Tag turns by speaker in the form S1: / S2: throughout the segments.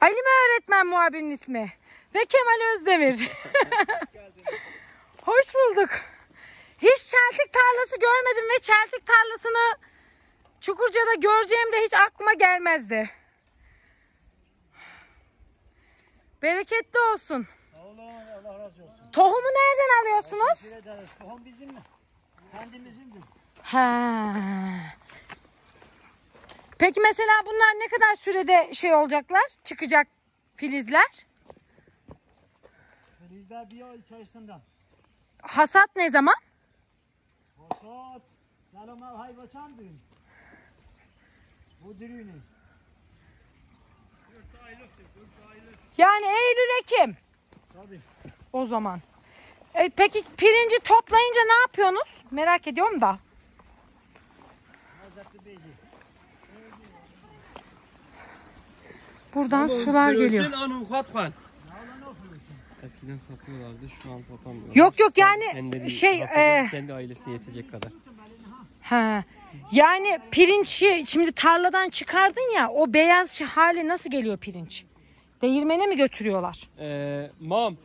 S1: Ali mi öğretmen muhabirinin ismi? Ve Kemal Özdemir. Hoş bulduk. Hiç çeltik tarlası görmedim ve çeltik tarlasını Çukurca'da göreceğim de hiç aklıma gelmezdi. Bereketli olsun.
S2: Allah razı olsun.
S1: Tohumu nereden alıyorsunuz?
S2: Tohum bizim mi? Kendimizindir.
S1: Ha. Peki mesela bunlar ne kadar sürede şey olacaklar? Çıkacak filizler?
S2: Filizler bir ay içerisinde.
S1: Hasat ne zaman?
S2: Hasat. Selam hayvaçan düğün. Bu düğünü.
S1: Yani Eylül Ekim
S2: Tabii.
S1: o zaman. E, peki pirinci toplayınca ne yapıyorsunuz? Merak ediyorum da.
S2: Hazreti Beyci.
S1: Buradan sular geliyor.
S3: Eskiden satıyorlardı şu an satamıyorlar.
S1: Yok, yok, yani
S3: Kendi,
S1: şey, e,
S3: kendi ailesine yetecek kadar.
S1: Ha. Yani pirinci şimdi tarladan çıkardın ya o beyaz şey- hali nasıl geliyor pirinç? Değirmene mi götürüyorlar?
S3: Ee, mam,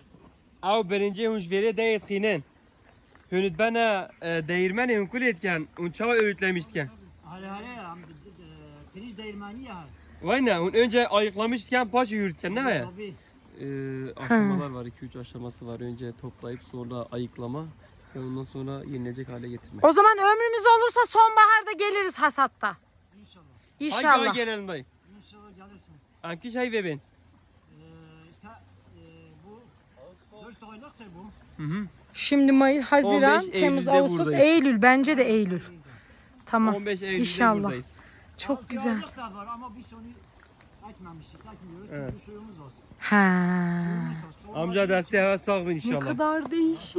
S3: ev birinci hunç veri deyit xinin. Hünüt bana e, değirmeni hunkul etken, unçağı öğütlemişken.
S2: Hale hale ya. Pirinç değirmeni ya.
S3: Vay ne, önce ayıklamışken paç yürütken değil mi?
S2: Tabii.
S3: Ee, aşamalar var, 2-3 aşaması var. Önce toplayıp sonra ayıklama ve ondan sonra yenilecek hale getirme.
S1: O zaman ömrümüz olursa sonbaharda geliriz hasatta.
S2: İnşallah.
S3: Hangi ay
S1: İnşallah.
S3: gelelim dayı?
S2: İnşallah gelirsiniz.
S3: Hangi şey ve ben?
S2: Ee, işte e, bu 4 aylıktır bu.
S3: Hı hı.
S1: Şimdi Mayıs, Haziran,
S3: 15
S1: Temmuz, Ağustos,
S3: buradayız.
S1: Eylül. Bence de Eylül. Tamam.
S3: 15 Eylül'de
S1: İnşallah.
S3: buradayız.
S1: Çok
S2: Altı
S1: güzel.
S2: aylık da var ama biz onu ekmemişiz. Ekmiyoruz
S3: Evet.
S2: çünkü suyumuz olsun.
S1: Ha.
S3: Amca desteği hava sağ olun
S1: Ne
S3: inşallah.
S1: kadar değişik.